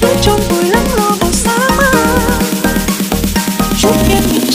tôi trong vui lắng lo vào sáng mai chút yên